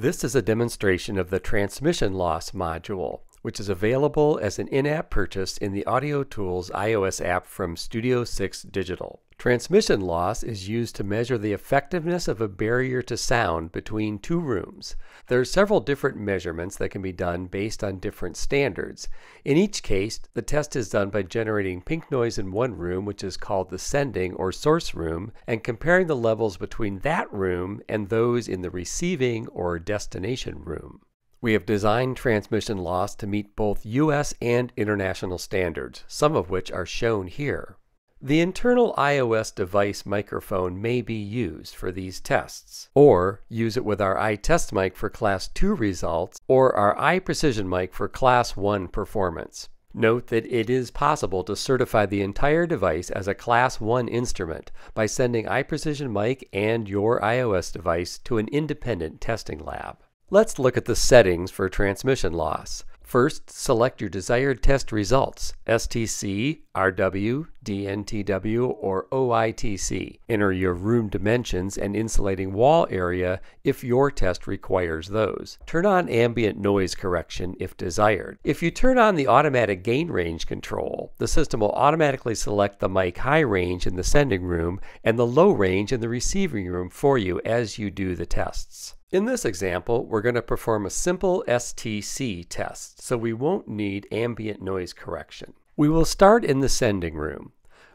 This is a demonstration of the transmission loss module, which is available as an in-app purchase in the Audio Tools iOS app from Studio 6 Digital. Transmission loss is used to measure the effectiveness of a barrier to sound between two rooms. There are several different measurements that can be done based on different standards. In each case, the test is done by generating pink noise in one room, which is called the sending or source room, and comparing the levels between that room and those in the receiving or destination room. We have designed transmission loss to meet both US and international standards, some of which are shown here. The internal iOS device microphone may be used for these tests, or use it with our iTest mic for Class 2 results or our iPrecision mic for Class 1 performance. Note that it is possible to certify the entire device as a Class 1 instrument by sending iPrecision mic and your iOS device to an independent testing lab. Let's look at the settings for transmission loss. First, select your desired test results STC, RW, DNTW, or OITC. Enter your room dimensions and insulating wall area if your test requires those. Turn on ambient noise correction if desired. If you turn on the automatic gain range control, the system will automatically select the mic high range in the sending room and the low range in the receiving room for you as you do the tests. In this example, we're going to perform a simple STC test, so we won't need ambient noise correction. We will start in the sending room.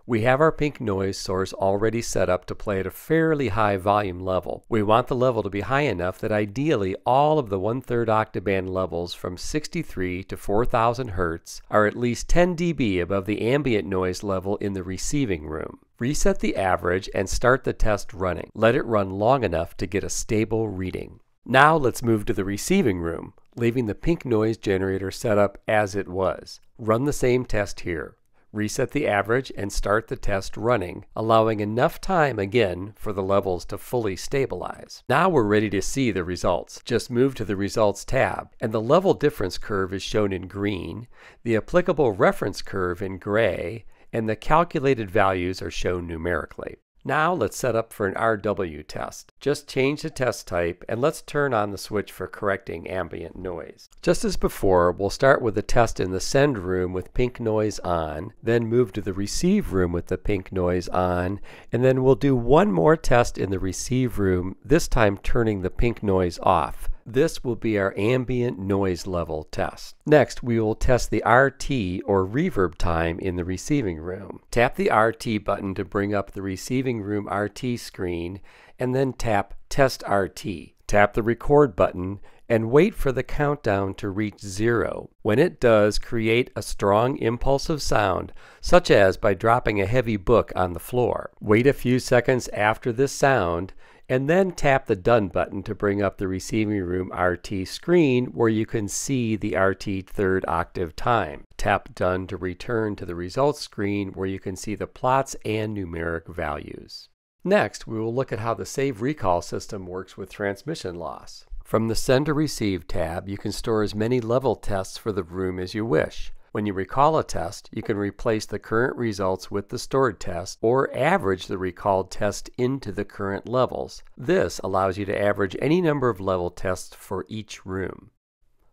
We have our pink noise source already set up to play at a fairly high volume level. We want the level to be high enough that ideally all of the one-third octave band levels from 63 to 4000 Hz are at least 10 dB above the ambient noise level in the receiving room. Reset the average and start the test running. Let it run long enough to get a stable reading. Now let's move to the receiving room, leaving the pink noise generator set up as it was. Run the same test here reset the average, and start the test running, allowing enough time again for the levels to fully stabilize. Now we're ready to see the results. Just move to the Results tab, and the level difference curve is shown in green, the applicable reference curve in gray, and the calculated values are shown numerically. Now let's set up for an RW test. Just change the test type and let's turn on the switch for correcting ambient noise. Just as before, we'll start with a test in the send room with pink noise on, then move to the receive room with the pink noise on, and then we'll do one more test in the receive room, this time turning the pink noise off. This will be our ambient noise level test. Next, we will test the RT or reverb time in the receiving room. Tap the RT button to bring up the receiving room RT screen and then tap Test RT. Tap the record button and wait for the countdown to reach zero. When it does, create a strong impulse of sound, such as by dropping a heavy book on the floor. Wait a few seconds after this sound and then tap the Done button to bring up the receiving room RT screen where you can see the RT third octave time. Tap Done to return to the results screen where you can see the plots and numeric values. Next, we will look at how the Save Recall system works with transmission loss. From the Send to Receive tab, you can store as many level tests for the room as you wish. When you recall a test, you can replace the current results with the stored test or average the recalled test into the current levels. This allows you to average any number of level tests for each room.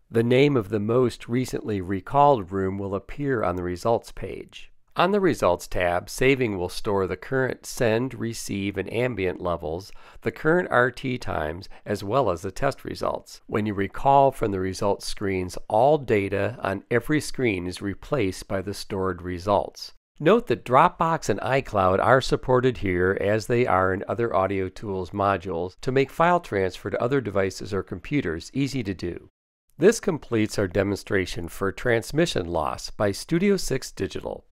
The name of the most recently recalled room will appear on the results page. On the Results tab, Saving will store the current send, receive, and ambient levels, the current RT times, as well as the test results. When you recall from the results screens, all data on every screen is replaced by the stored results. Note that Dropbox and iCloud are supported here as they are in other Audio Tools modules to make file transfer to other devices or computers easy to do. This completes our demonstration for transmission loss by Studio 6 Digital.